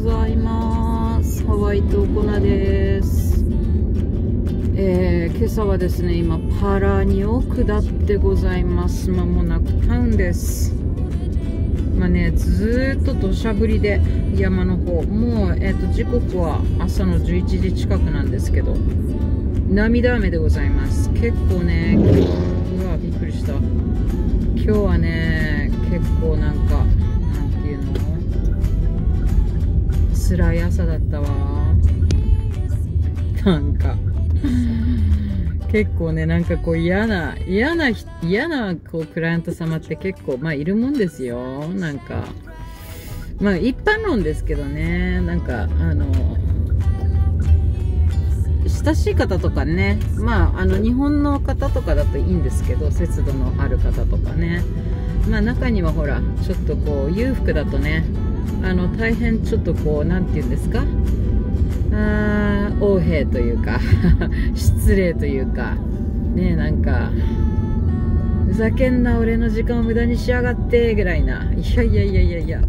ございます。ハワイとコナです。えー、今朝はですね今パラニを下ってございます。まもなくタウンです。まあねずっと土砂降りで山の方。もう、えーと、時刻は朝の11時近くなんですけど涙雨でございます。結構ねうわびっくりした。今日はね結構なんか辛い朝だったわ。なんか。結構ねなんかこう嫌な嫌な嫌なこうクライアント様って結構まあいるもんですよ。なんか。まあ一般論ですけどね。なんかあの親しい方とかね。まああの日本の方とかだといいんですけど節度のある方とかね。まあ中にはほらちょっとこう裕福だとねあの大変ちょっとこう何て言うんですか？あ横柄というか 失礼というかねなんかふざけんな俺の時間を無駄にしやがってぐらいな。いやいやいやいやいや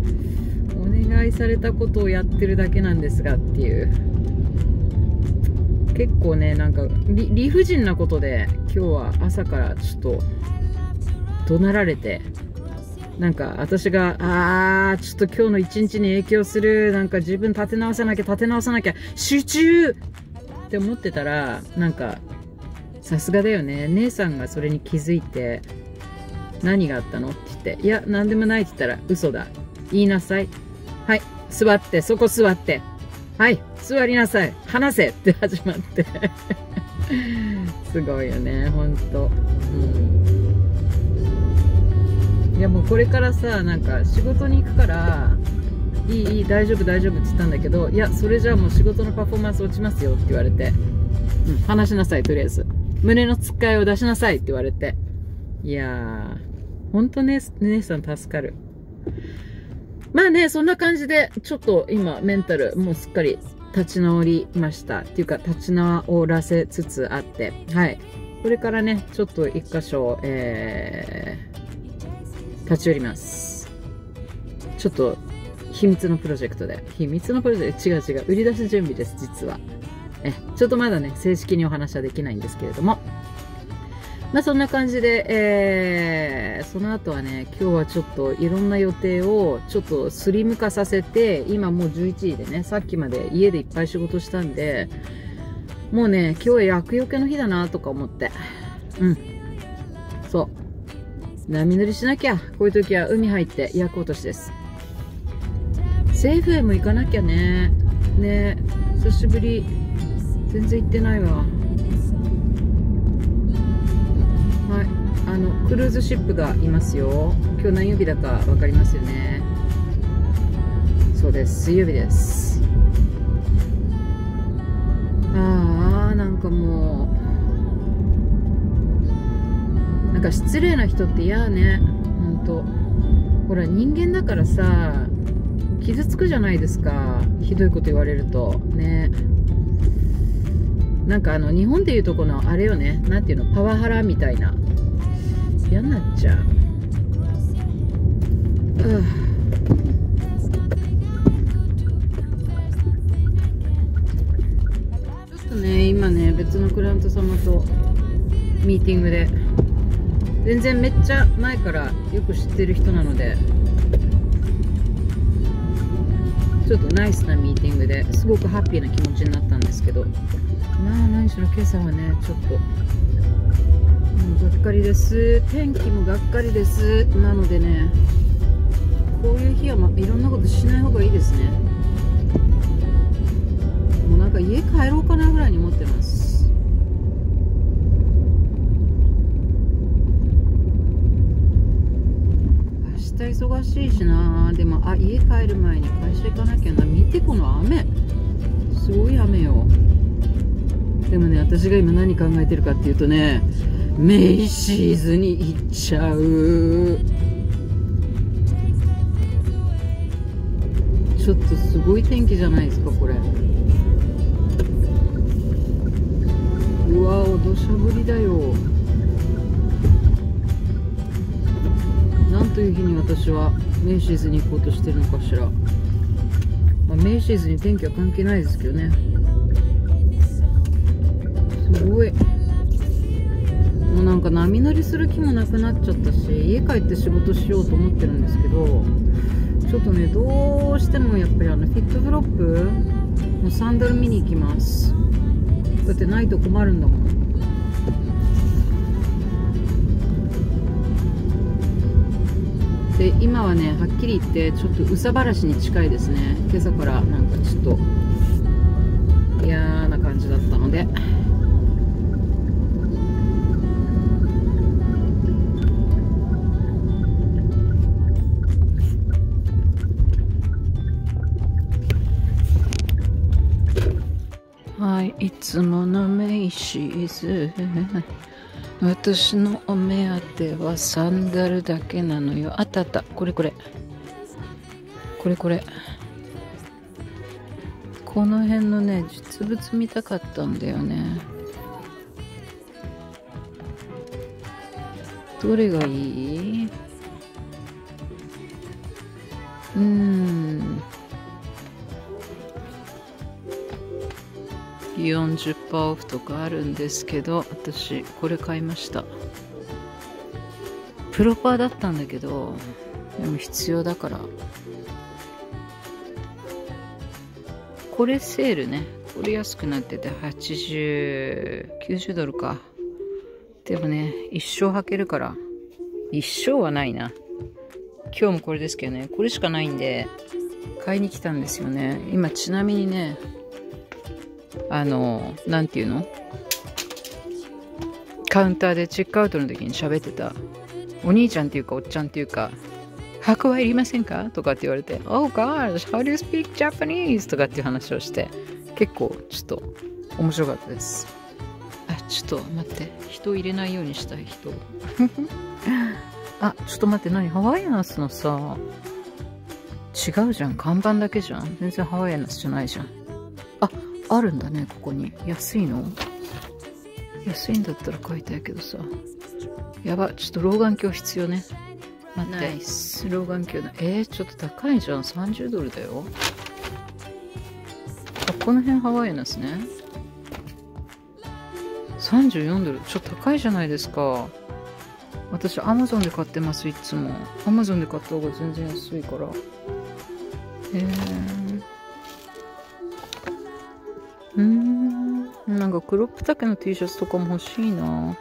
お願いされたことをやってるだけなんですがっていう。結構ねなんか理不尽なことで今日は朝からちょっと怒鳴られて。なんか私が、あー、ちょっと今日の一日に影響する、なんか自分立て直さなきゃ、立て直さなきゃ、集中って思ってたら、なんか、さすがだよね。姉さんがそれに気づいて、何があったのって言って、いや、何でもないって言ったら、嘘だ。言いなさい。はい、座って、そこ座って。はい、座りなさい。話せって始まって すごいよね、ほんと。うんいやもうこれからさなんか仕事に行くからいいいい大丈夫大丈夫って言ったんだけどいやそれじゃあもう仕事のパフォーマンス落ちますよって言われて、うん、話しなさいとりあえず。胸のつっかえを出しなさいって言われて。いやーほんとね姉さん助かる。まあねそんな感じでちょっと今メンタルもうすっかり立ち直りました。っていうか立ち直らせつつあって。はい。これからねちょっと一箇所えー立ち寄りますちょっと秘密のプロジェクトで秘密のプロジェクト？違う違う売り出し準備です実はえちょっとまだね正式にお話はできないんですけれどもまあそんな感じで、えー、その後はね、今日はちょっといろんな予定をちょっとスリム化させて、今もう11時でね、さっきまで家でいっぱい仕事したんで、もうね、今日は厄除けの日だなとか思って。うん。そう。波乗りしなきゃ。こういう時は海入って焼く落としです。セーフへも行かなきゃね。ね。久しぶり。全然行ってないわ。はい。あのクルーズシップがいますよ。今日何曜日だか分かりますよね。そうです。水曜日です。ああなんかもうなんか失礼な人って嫌ね。ほんと。ほら人間だからさ傷つくじゃないですか。ひどいこと言われると。ね。なんかあの日本でいうとこのあれよね。何ていうの？パワハラみたいな。嫌になっちゃう。うちょっとね今ね別のクライアント様とミーティングで。全然めっちゃ前からよく知ってる人なのでちょっとナイスなミーティングですごくハッピーな気持ちになったんですけどまあ何しろ今朝はねちょっともうがっかりです。天気もがっかりです。なのでねこういう日は、ま、いろんなことしない方がいいですね。もうなんか家帰ろうかなぐらいに思ってます日忙しいしな。でもあ家帰る前に会社行かなきゃな。見てこの雨。すごい雨よ。でもね私が今何考えてるかっていうとねメイシーズに行っちゃう。ちょっとすごい天気じゃないですかこれ。うわお土砂降りだよ。という日に私はメイシーズに行こうとしてるのかしら。まあ、メイシーズに天気は関係ないですけどね。すごい。もうなんか波乗りする気もなくなっちゃったし家帰って仕事しようと思ってるんですけどちょっとねどうしてもやっぱりあのフィットフロップのサンダル見に行きます。だってないと困るんだもん。で今はねはっきり言ってちょっと憂さ晴らしに近いですね。今朝からなんかちょっと嫌な感じだったので。はいいつものメイシーズ私のお目当てはサンダルだけなのよ。あったあった。これこれ。これこれ。この辺のね実物見たかったんだよね。どれがいい？うん。40%オフとかあるんですけど私これ買いました。プロパーだったんだけどでも必要だから。これセールね。これ安くなってて8090ドルか。でもね一生履けるから。一生はないな。今日もこれですけどね。これしかないんで買いに来たんですよね。今ちなみにねあの、なんていうの？カウンターでチェックアウトの時に喋ってた、お兄ちゃんっていうかおっちゃんっていうか、箱はいりませんか？とかって言われて、Oh gosh, how do you speak Japanese? とかっていう話をして、結構ちょっと面白かったです。あ、ちょっと待って。人入れないようにしたい人。あ、ちょっと待って、何？ハワイアナスのさ、違うじゃん。看板だけじゃん。全然ハワイアナスじゃないじゃん。あ、あるんだね、ここに。安いの？安いんだったら買いたいけどさ。やば、ちょっと老眼鏡必要ね。待って。ナイス。老眼鏡だ。えー、ちょっと高いじゃん。30ドルだよ。あ、この辺ハワイアンですね。34ドル。ちょっと高いじゃないですか。私、アマゾンで買ってます、いつも。アマゾンで買った方が全然安いから。へえー。うーん。なんかクロップ丈の T シャツとかも欲しいな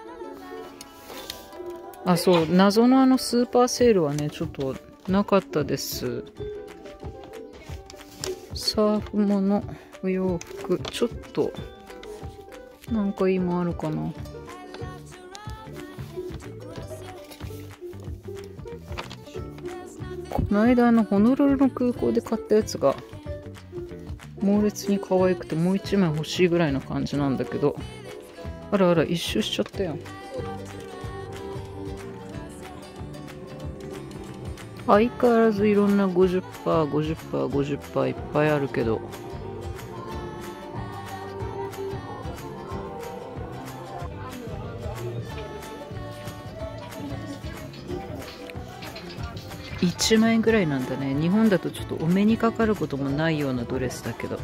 あ、そう。謎のあのスーパーセールはね、ちょっとなかったです。サーフもの、お洋服、ちょっと、なんか今あるかな。この間のホノルルの空港で買ったやつが猛烈に可愛くてもう一枚欲しいぐらいな感じなんだけど。あらあら一周しちゃったよ。相変わらずいろんな 50%50%50% 50%いっぱいあるけど。1万円ぐらいなんだね。日本だとちょっとお目にかかることもないようなドレスだけど。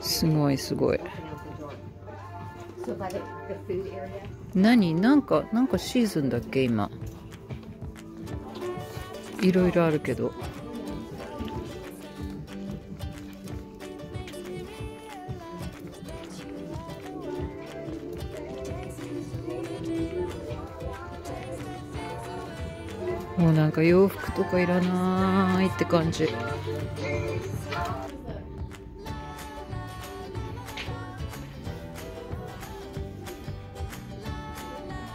すごいすごい。何？なんかなんかシーズンだっけ今？いろいろあるけど。うなんか洋服とかいらないって感じ。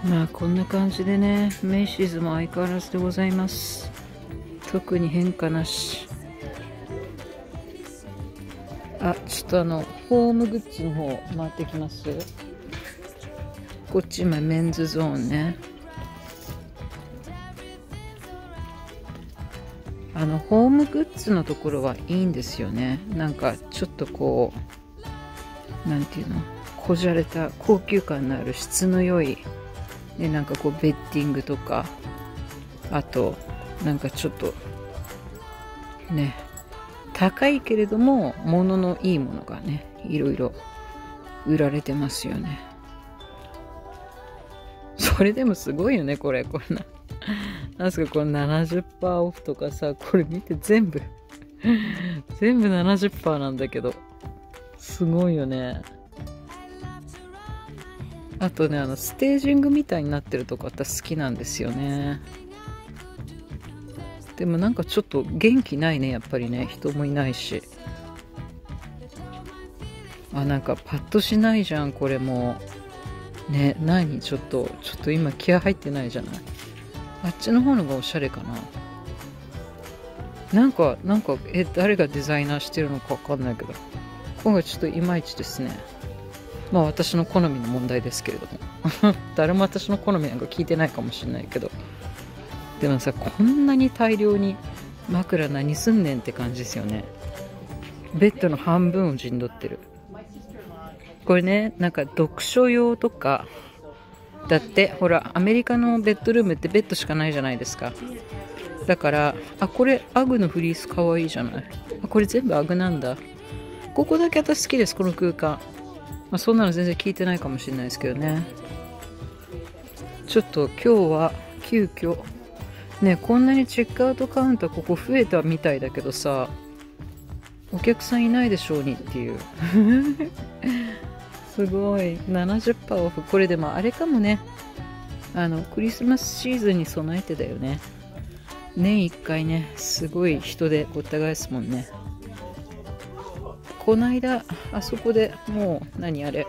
まあこんな感じでねメイシーズも相変わらずでございます。特に変化なし。あちょっとあのホームグッズの方回ってきます。こっち今メンズゾーンね。あのホームグッズのところはいいんですよね。なんかちょっとこう何て言うの？こじゃれた高級感のある質の良いでなんかこうベッティングとかあとなんかちょっとね高いけれども物のいいものがねいろいろ売られてますよね。それでもすごいよねこれこれな。なんすかこれ70%オフとかさこれ見て全部。全部70%なんだけど。すごいよね。あとねあのステージングみたいになってるとこ私好きなんですよね。でもなんかちょっと元気ないねやっぱりね。人もいないし。あなんかパッとしないじゃんこれも。ね何ちょっとちょっと今気合入ってないじゃない。あっちの方のがおしゃれかな。なんかなんかえ誰がデザイナーしてるのかわかんないけど。今回ちょっといまいちですね。まあ私の好みの問題ですけれども。誰も私の好みなんか聞いてないかもしれないけど。でもさこんなに大量に枕何すんねんって感じですよね。ベッドの半分を陣取ってる。これねなんか読書用とかだってほらアメリカのベッドルームってベッドしかないじゃないですか。だからあこれアグのフリースかわいいじゃない。あこれ全部アグなんだ。ここだけ私好きですこの空間、まあ、そんなの全然聞いてないかもしれないですけどね。ちょっと今日は急遽ねこんなにチェックアウトカウンターここ増えたみたいだけどさお客さんいないでしょうにっていう。すごい。70%オフこれでもあれかもね。あのクリスマスシーズンに備えてだよね。年1回ねすごい人でごった返すもんね。こないだあそこでもう何あれ。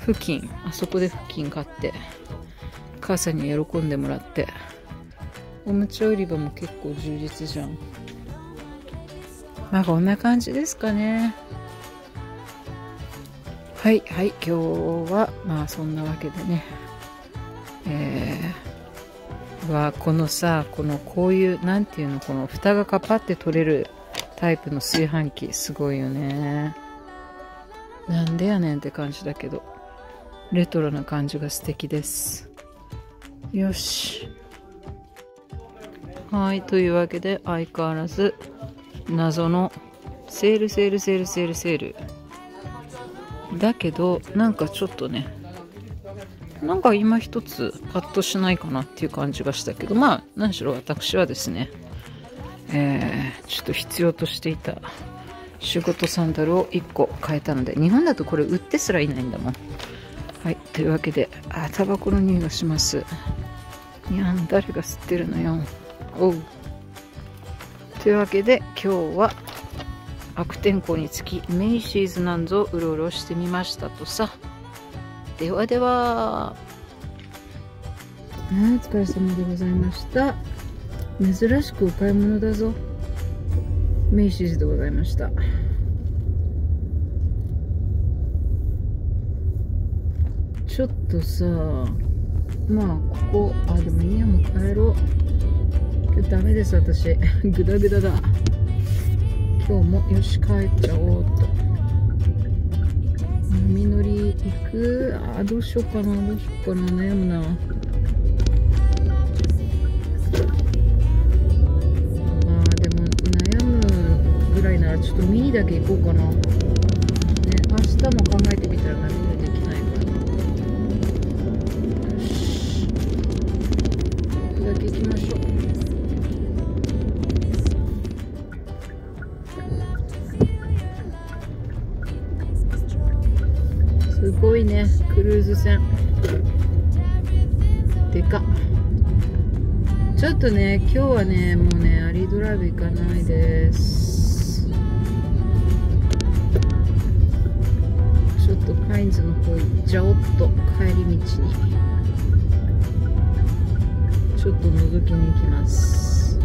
付近あそこで付近買って母さんに喜んでもらっておもちゃ売り場も結構充実じゃん。まあこんな感じですかね。はいはい今日はまあそんなわけでね。えー、はこのさこのこういう何ていうのこの蓋がカパって取れるタイプの炊飯器すごいよね。なんでやねんって感じだけど。レトロな感じが素敵です。よし。はいというわけで相変わらず謎のセールセールセールセールセール。だけどなんかちょっとねなんか今一つパッとしないかなっていう感じがしたけどまあ何しろ私はですねえー、ちょっと必要としていた仕事サンダルを1個買えたので日本だとこれ売ってすらいないんだもん。はいというわけであタバコの匂いがします。いや誰が吸ってるのよ。おう。というわけで今日は悪天候につきメイシーズなんぞうろうろしてみましたとさ。ではでは。お疲れ様でございました。珍しくお買い物だぞ。メイシーズでございました。ちょっとさまあここあでもいいやもう帰ろ。う今日ダメです私。グダグダだ。今日もよし帰っちゃおうと。波乗り行く？あどうしようかなどうしようかな悩むな。ちょっとミニだけ行こうかな。はね、もうね、アリードライブ行かないです。ちょっと。カインズの方行っちゃおっと。帰り道に。ちょっと覗きに行きます。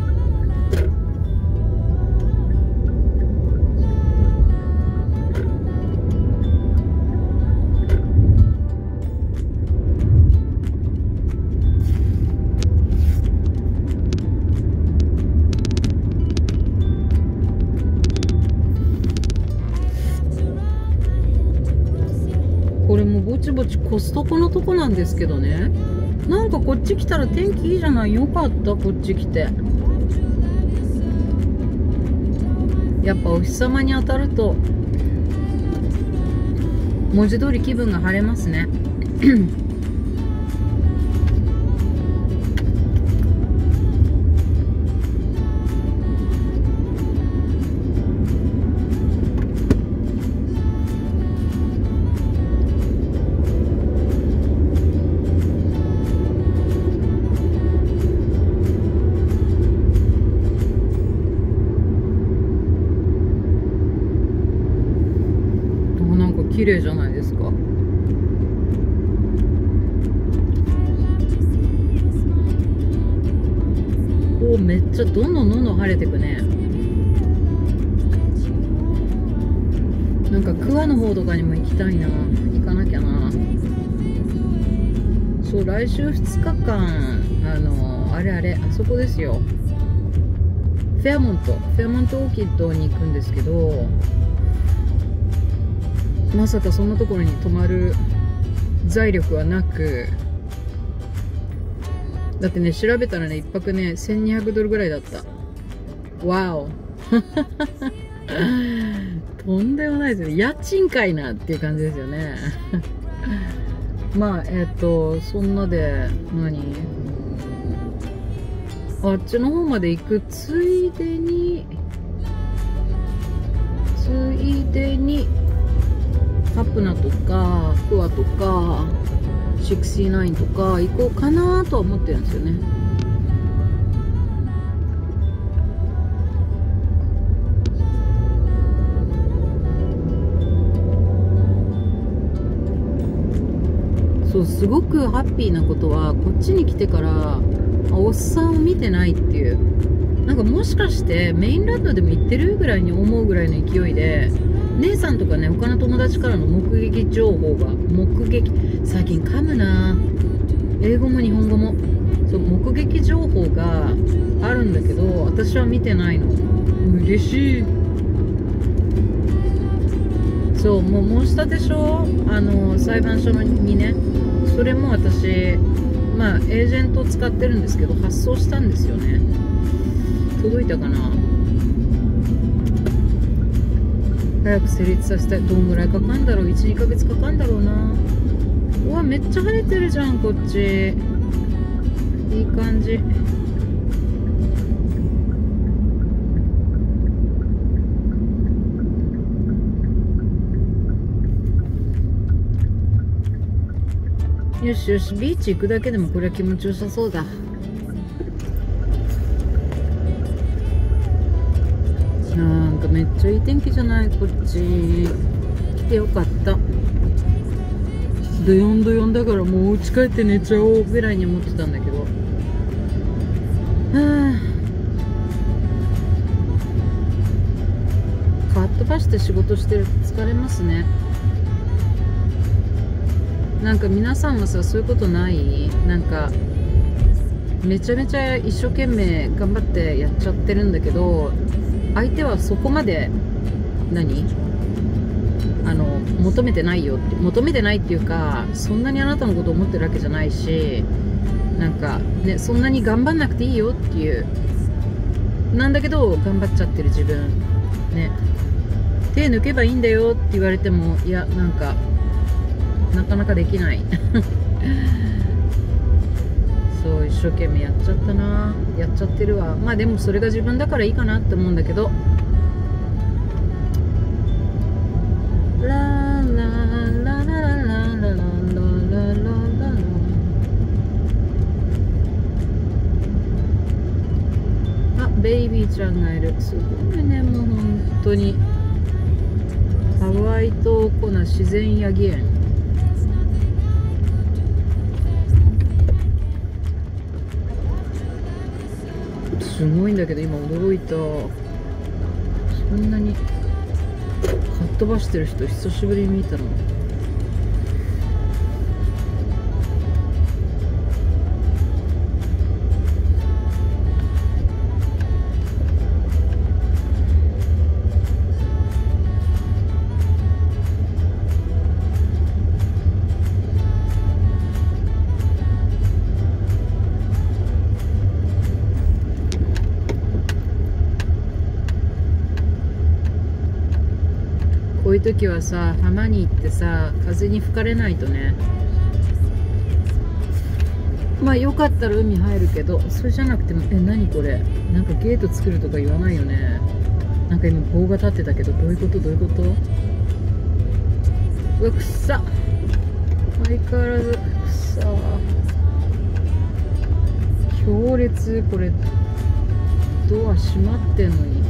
コストコのとこなんですけどね。なんかこっち来たら天気いいじゃない。よかったこっち来て。やっぱお日様に当たると文字通り気分が晴れますね。綺麗じゃないですか。おめっちゃどんどんどんどん晴れてくね。なんか桑の方とかにも行きたいな。行かなきゃな。そう来週2日間あのあれあれあそこですよ。フェアモント。フェアモントオーキッドに行くんですけどまさかそんなところに泊まる財力はなくだってね調べたらね1泊ね1200ドルぐらいだった。わお。とんでもないですよ。家賃かいなっていう感じですよね。まあえっ、とそんなで何？あっちの方まで行く。ついでについでにハプナとかクワとか69とか行こうかなとは思ってるんですよね。そうすごくハッピーなことはこっちに来てからおっさんを見てないっていう。なんかもしかしてメインランドでも行ってるぐらいに思うぐらいの勢いで姉さんとかね他の友達からの目撃情報が目撃最近噛むな。英語も日本語も。そう目撃情報があるんだけど私は見てないの。嬉しい。そうもう申し立て書あの裁判所にねそれも私まあエージェントを使ってるんですけど発送したんですよね。届いたかな。早く成立させたい。どんぐらいかかんだろう。12ヶ月かかんだろうな。うわめっちゃ晴れてるじゃんこっち。いい感じ。よしよしビーチ行くだけでもこれは気持ちよさそうだ。かめっちゃいい天気じゃないこっち。来てよかった。ドヨンドヨンだからもう家帰って寝ちゃおうぐらいに思ってたんだけど。はあかっ飛ばして仕事してる。疲れますね。なんか皆さんはさそういうことない？なんかめちゃめちゃ一生懸命頑張ってやっちゃってるんだけど相手はそこまで何？あの求めてないよって求めてないっていうかそんなにあなたのことを思ってるわけじゃないしなんかねそんなに頑張んなくていいよっていうなんだけど頑張っちゃってる自分ね。手抜けばいいんだよって言われてもいやなんかなかなかできない。生懸命やっちゃったな。やっちゃってるわ。まあでもそれが自分だからいいかなって思うんだけど。あベイビーちゃんがいるすごいねもう本当にハワイ島コナ自然ヤギ園すごいんだけど今驚いた。そんなにかっ飛ばしてる人久しぶりに見たの。時はさ浜に行ってさ風に吹かれないとね。まあよかったら海入るけどそれじゃなくてもえ何これ？なんかゲート作るとか言わないよね。なんか今棒が立ってたけどどういうこと？どういうこと？うわくっさ。相変わらずくっさ。強烈。これドア閉まってんのに。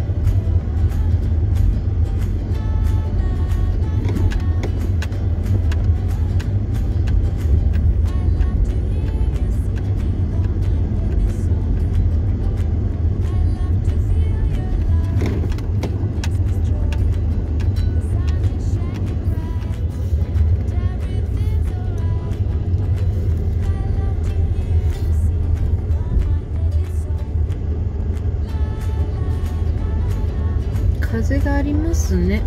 すね。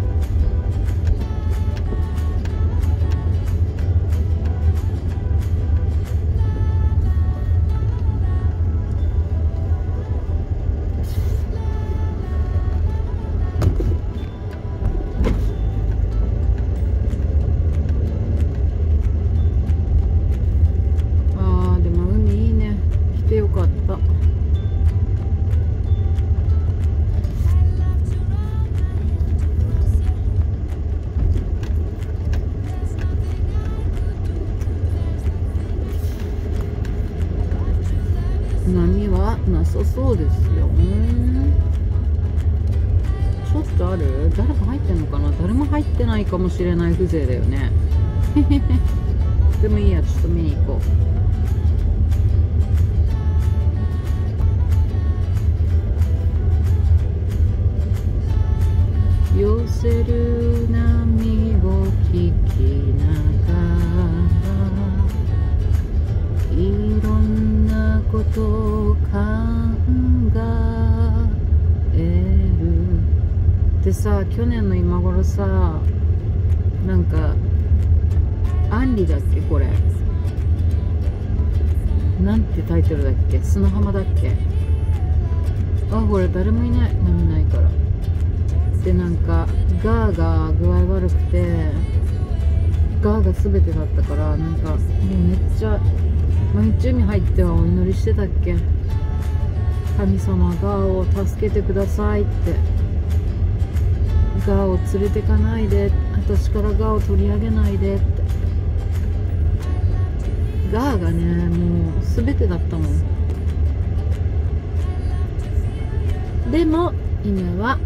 かもしれない風情だよね。でもいいやちょっと見に行こう。寄せる波を聞きながらいろんなことを考える。でさ去年の今頃さなんかアンリだっけこれ。なんてタイトルだっけ砂浜だっけ。あこれ誰もいない波ないから。でなんかガーが具合悪くてガーが全てだったからなんかもうめっちゃ毎日海入ってはお祈りしてたっけ。神様ガーを助けてくださいって。ガーを連れてかないでって。私からガーを取り上げないでって。ガーがねもう全てだったもん。でも今は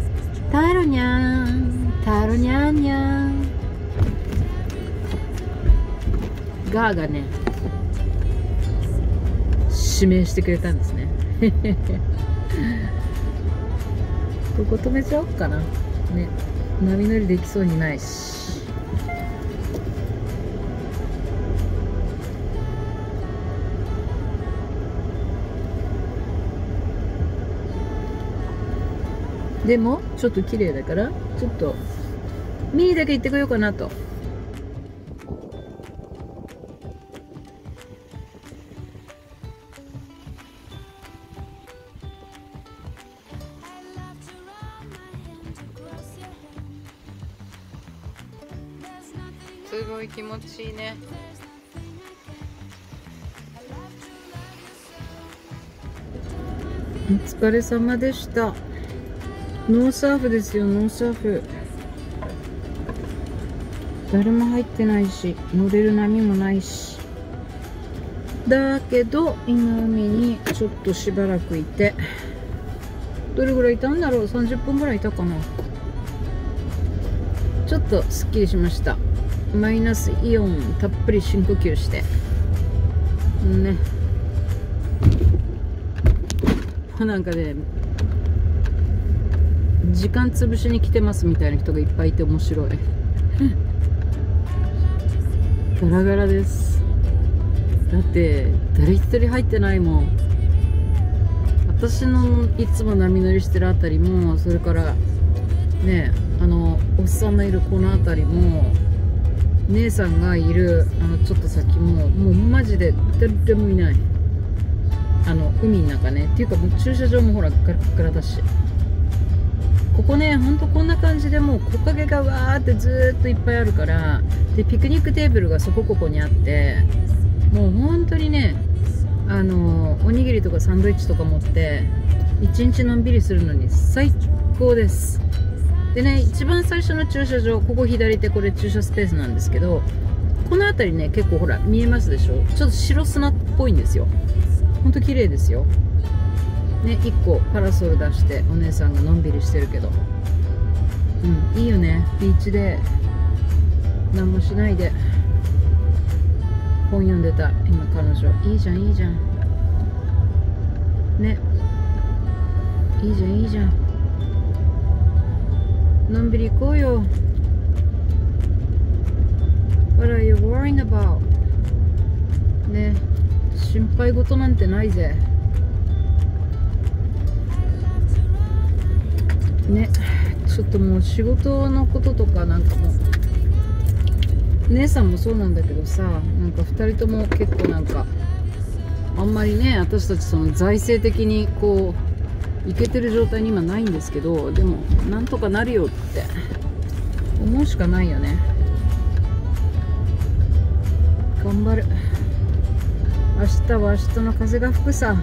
タロニャンタロニャンニャン。ガーがね指名してくれたんですね。ここ止めちゃおうかな。ね波乗りできそうにないし。でもちょっと綺麗だからちょっとミニだけ行ってこようかなと。すごい気持ちいいね。お疲れ様でした。ノーサーフですよノーサーフ。誰も入ってないし乗れる波もないし。だけど今海にちょっとしばらくいて。どれぐらいいたんだろう？30分ぐらいいたかな。ちょっとすっきりしました。マイナスイオンたっぷり深呼吸して。ね。なんかね時間潰しに来てますみたいな人がいっぱいいて面白い。ガラガラです。だって誰一人入ってないもん。私のいつも波乗りしてるあたりもそれからねあのおっさんのいるこの辺りも姉さんがいるあのちょっと先ももうマジで誰もいない。あの海の中ね。っていうかもう駐車場もほらガラッガラだし。ここねほんとこんな感じでもう木陰がわーってずっといっぱいあるからでピクニックテーブルがそこここにあってもう本当にねあのおにぎりとかサンドイッチとか持って一日のんびりするのに最高です。でね一番最初の駐車場ここ左手これ駐車スペースなんですけどこの辺りね結構ほら見えますでしょ？ちょっと白砂っぽいんですよ。ほんと綺麗ですよ。ね1個パラソル出してお姉さんがのんびりしてるけど。うんいいよね。ビーチで何もしないで本読んでた今彼女。いいじゃんいいじゃん。ね。いいじゃんいいじゃん。のんびり行こうよ。What are you worrying about? ね。心配事なんてないぜ。ねちょっともう仕事のこととかなんかもう姉さんもそうなんだけどさなんか2人とも結構なんかあんまりね私たちその財政的にこういけてる状態に今ないんですけどでもなんとかなるよって思うしかないよね。頑張る。明日は明日の風が吹くさ。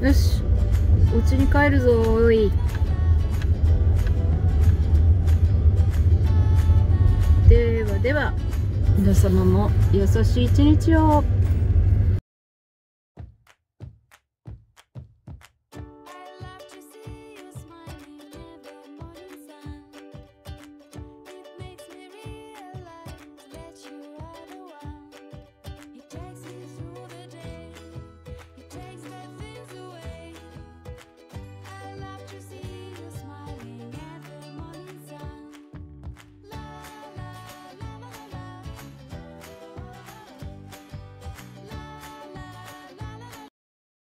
よし。お家に帰るぞおい。ではでは皆様も優しい一日を。